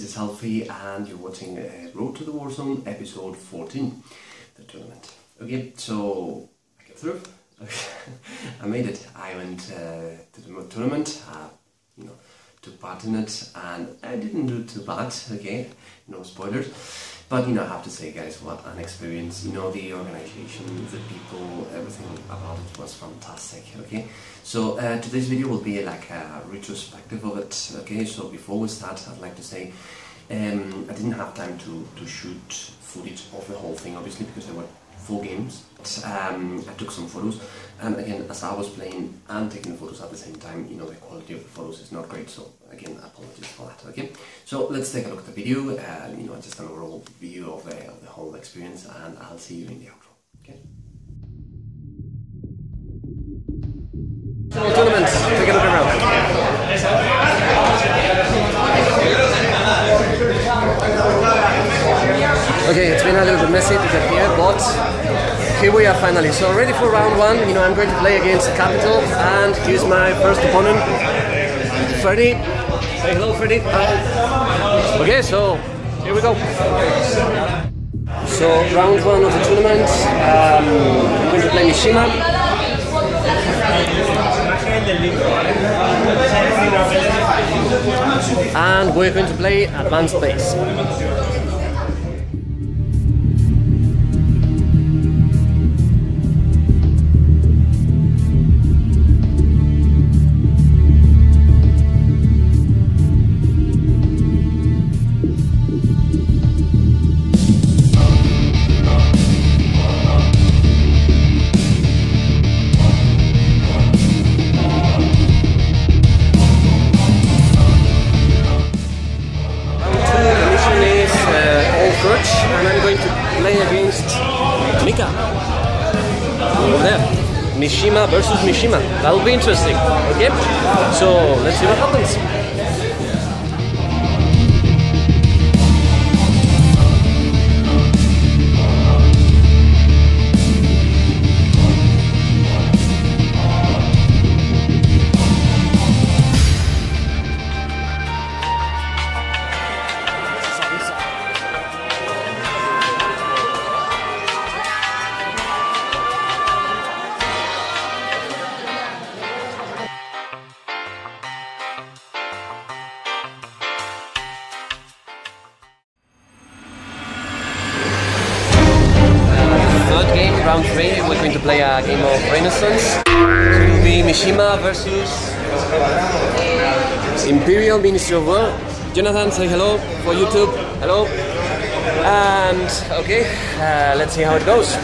this is Alfie and you're watching uh, Road to the Warzone episode 14, the tournament. Okay, so I got through. I made it. I went uh, to the tournament, uh, you know, took part in it and I didn't do too bad, okay, no spoilers. But you know, I have to say, guys, what an experience. You know, the organization, the people, everything about it was fantastic. Okay, so uh, today's video will be like a retrospective of it. Okay, so before we start, I'd like to say um, I didn't have time to to shoot footage of the whole thing, obviously, because there were four games. Um, I took some photos, and again, as I was playing and taking the photos at the same time, you know, the quality of the photos is not great. So again, apologies for that. Okay, so let's take a look at the video. Uh, you know, just an overall view of the of the whole experience, and I'll see you in the outro. Okay. Tournaments. Take a look around. Okay, it's been a little bit messy to get here, but here we are finally. So ready for round one. You know, I'm going to play against Capitol, and here's my first opponent, Ferdi. Say hello, Ferdi. Hi. Okay, so here we go. So round one of the tournament. Um, I'm going to play Mishima. And we're going to play Advanced Base. Over there. Mishima versus Mishima. That will be interesting. Okay? So let's see what happens. To play a game of Renaissance. It will be Mishima versus Imperial Ministry of War. Jonathan, say hello for YouTube. Hello. And okay, uh, let's see how it goes.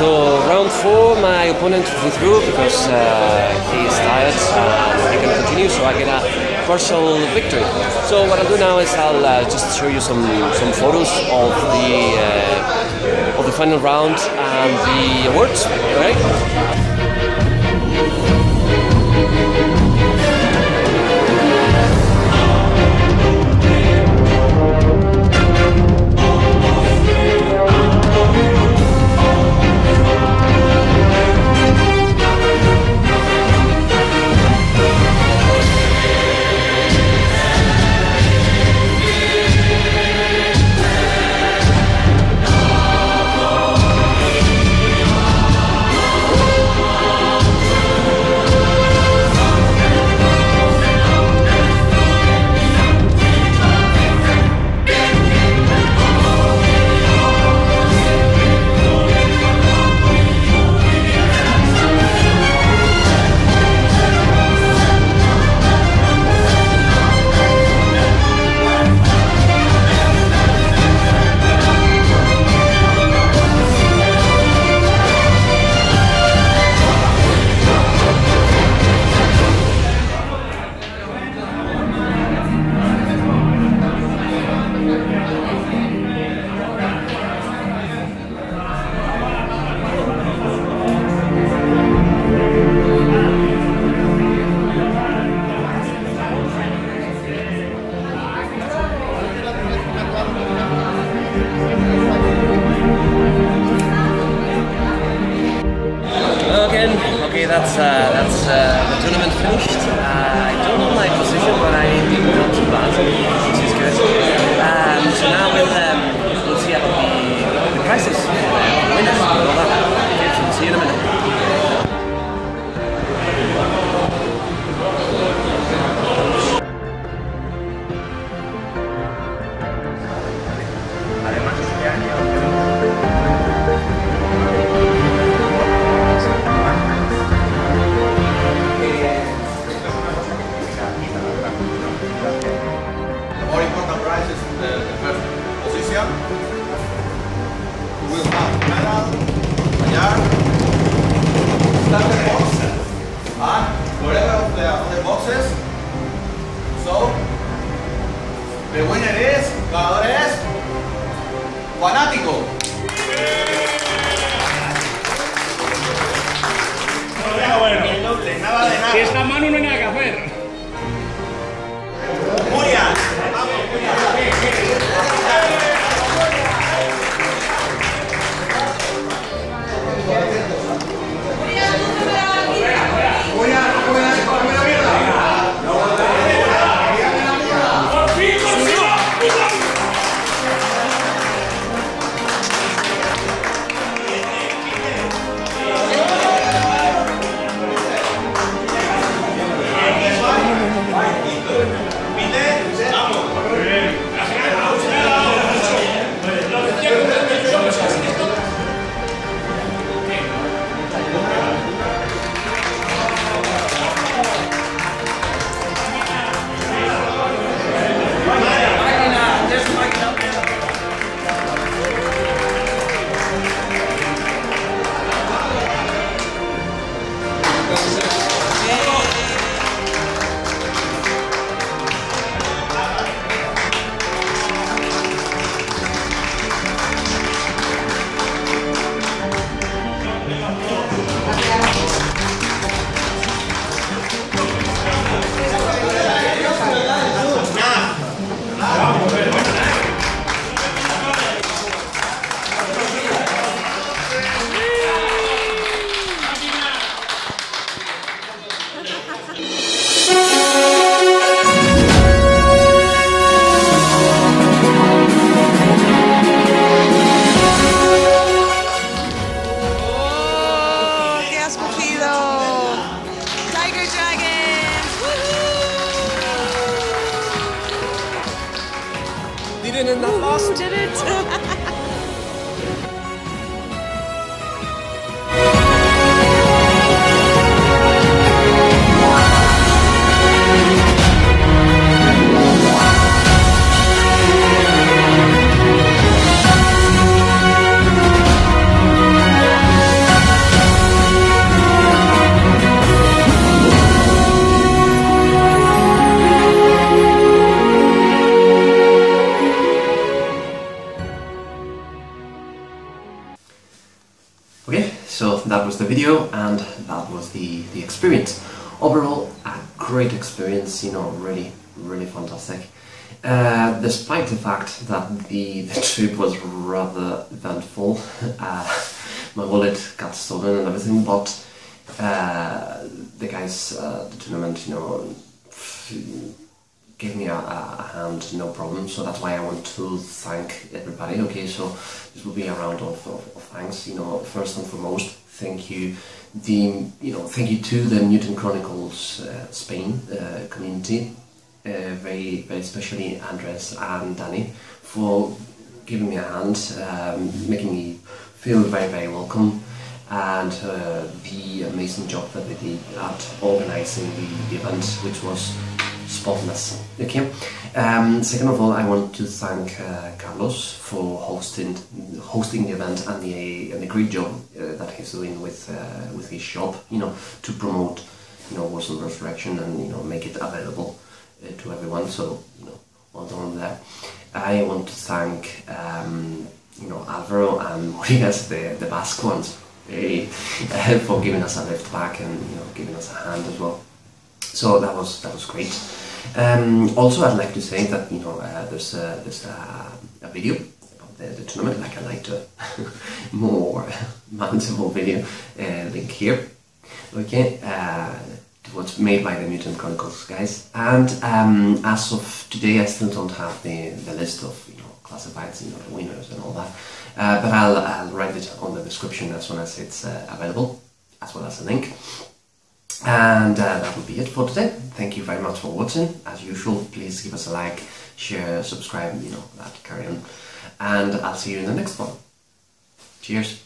So round four, my opponent withdrew because uh, he is tired and he can continue, so I get a partial victory. So what I'll do now is I'll uh, just show you some some photos of the uh, of the final round and the awards. Uh, that's uh, the tournament finished. Fanático. Si está mano no hay nada. That was the video and that was the, the experience. Overall, a great experience, you know, really, really fantastic. Uh, despite the fact that the, the trip was rather eventful, uh, my wallet got stolen and everything, but uh, the guys at the tournament, you know, gave me a, a a hand, no problem. So that's why I want to thank everybody. Okay, so this will be a round of, of, of thanks. You know, first and foremost, thank you, the you know, thank you to the Mutant Chronicles uh, Spain uh, community, uh, very very especially Andres and Danny for giving me a hand, um, making me feel very very welcome and uh, the amazing job that they did at organizing the, the event, which was spotless. Okay. Um, second of all, I want to thank uh, Carlos for hosting hosting the event and the and the great job uh, that he's doing with uh, with his shop. You know, to promote you know Warzone Resurrection and you know make it available uh, to everyone. So you know, well done. I want to thank um, you know Alvaro and Murias, the the Basque ones, eh, for giving us a lift back and you know giving us a hand as well. So that was that was great. Um, also, I'd like to say that you know uh, there's a, there's a, a video about the, the tournament, like a lighter, more manageable video uh, link here. Okay, uh, it was made by the Mutant Chronicles guys, and um, as of today, I still don't have the, the list of you know classifieds, you know the winners and all that. Uh, but I'll, I'll write it on the description as soon as it's uh, available, as well as a link. And uh, that will be it for today. Thank you very much for watching. As usual, please give us a like, share, subscribe, you know, that carry on. And I'll see you in the next one. Cheers.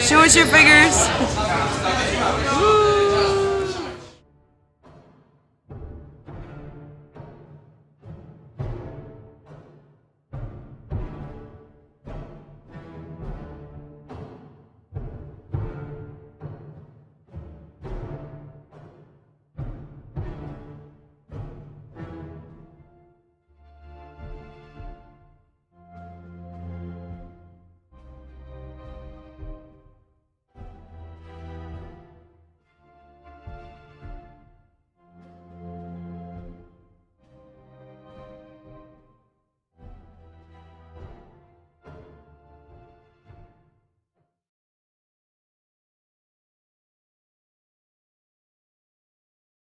Show us your figures.